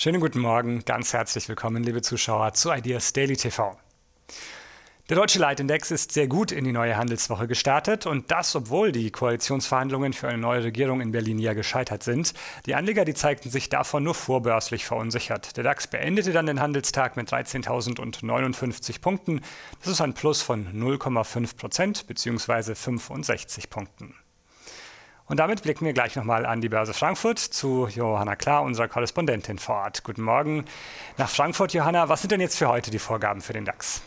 Schönen guten Morgen, ganz herzlich willkommen, liebe Zuschauer, zu Ideas Daily TV. Der deutsche Leitindex ist sehr gut in die neue Handelswoche gestartet und das, obwohl die Koalitionsverhandlungen für eine neue Regierung in Berlin ja gescheitert sind. Die Anleger, die zeigten sich davon nur vorbörslich verunsichert. Der DAX beendete dann den Handelstag mit 13.059 Punkten. Das ist ein Plus von 0,5 Prozent bzw. 65 Punkten. Und damit blicken wir gleich nochmal an die Börse Frankfurt zu Johanna Klar, unserer Korrespondentin vor Ort. Guten Morgen nach Frankfurt, Johanna. Was sind denn jetzt für heute die Vorgaben für den DAX?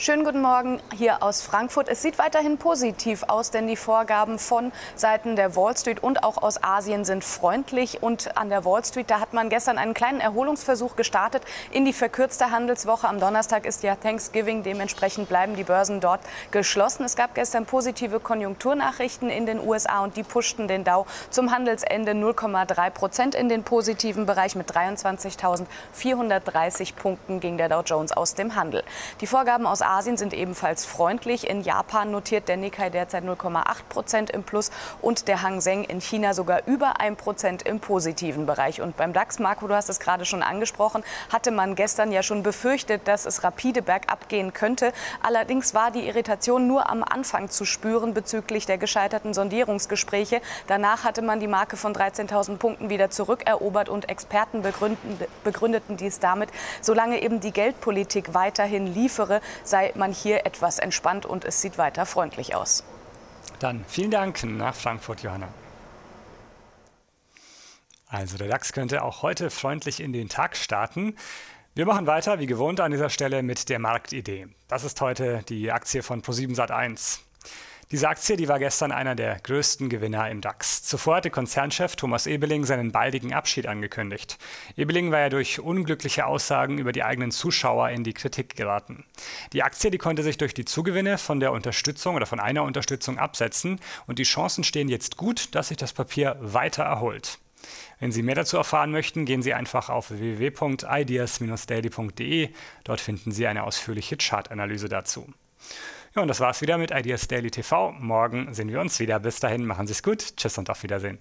Schönen guten Morgen hier aus Frankfurt. Es sieht weiterhin positiv aus, denn die Vorgaben von Seiten der Wall Street und auch aus Asien sind freundlich. Und an der Wall Street, da hat man gestern einen kleinen Erholungsversuch gestartet in die verkürzte Handelswoche. Am Donnerstag ist ja Thanksgiving, dementsprechend bleiben die Börsen dort geschlossen. Es gab gestern positive Konjunkturnachrichten in den USA und die pushten den Dow zum Handelsende 0,3 Prozent in den positiven Bereich. Mit 23.430 Punkten ging der Dow Jones aus dem Handel. Die Vorgaben aus Asien sind ebenfalls freundlich. In Japan notiert der Nikkei derzeit 0,8 Prozent im Plus und der Hang Seng in China sogar über 1 Prozent im positiven Bereich. Und beim DAX, Marco, du hast es gerade schon angesprochen, hatte man gestern ja schon befürchtet, dass es rapide bergab gehen könnte. Allerdings war die Irritation nur am Anfang zu spüren bezüglich der gescheiterten Sondierungsgespräche. Danach hatte man die Marke von 13.000 Punkten wieder zurückerobert und Experten begründeten, begründeten dies damit, solange eben die Geldpolitik weiterhin liefere, sei sei man hier etwas entspannt und es sieht weiter freundlich aus. Dann vielen Dank nach Frankfurt, Johanna. Also der DAX könnte auch heute freundlich in den Tag starten. Wir machen weiter, wie gewohnt, an dieser Stelle mit der Marktidee. Das ist heute die Aktie von Pro7 Sat1. Diese Aktie, die war gestern einer der größten Gewinner im DAX. Zuvor hatte Konzernchef Thomas Ebeling seinen baldigen Abschied angekündigt. Ebeling war ja durch unglückliche Aussagen über die eigenen Zuschauer in die Kritik geraten. Die Aktie, die konnte sich durch die Zugewinne von der Unterstützung oder von einer Unterstützung absetzen und die Chancen stehen jetzt gut, dass sich das Papier weiter erholt. Wenn Sie mehr dazu erfahren möchten, gehen Sie einfach auf www.ideas-daily.de. Dort finden Sie eine ausführliche Chartanalyse dazu. Ja, und das war's wieder mit Ideas Daily TV. Morgen sehen wir uns wieder. Bis dahin, machen Sie es gut. Tschüss und auf Wiedersehen.